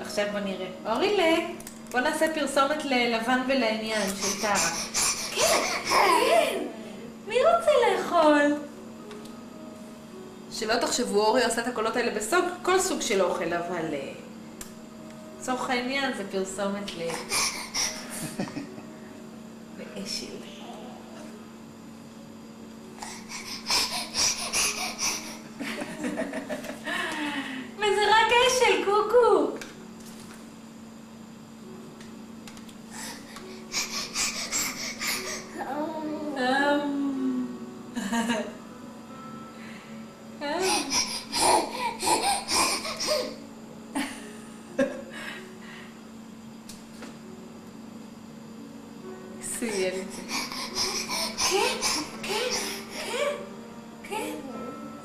עכשיו בוא נראה. אורילה, בוא נעשה פרסומת ללבן ולעניין של טרה. כן, כן. מי רוצה לאכול? שלא תחשבו, אורי עושה את הקולות האלה בסוג, כל סוג של אוכל, אבל... אה, לצורך העניין זה פרסומת ל... לאשל.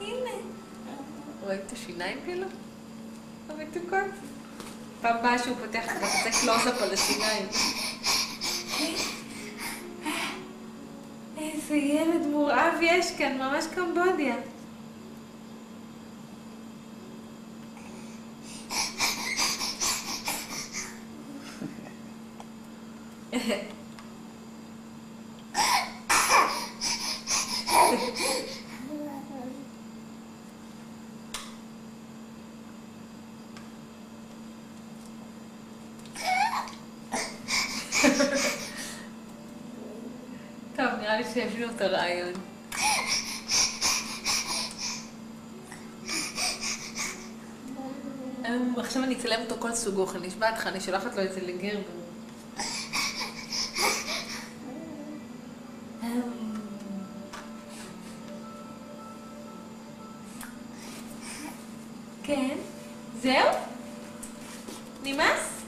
הנה. רואים את השיניים שלו? המתוקות. פעם הבאה שהוא פותח, אתה עושה קלוזאפ על השיניים. איזה ילד מורעב יש כאן, ממש קמבודיה. טוב, נראה לי שהבינו את הרעיון. אמ, עכשיו אני אצלם אותו כל סוג אוכל, נשבעת לך, אני שולחת לו את זה לגרבר. אמ. כן, זהו? נמאס?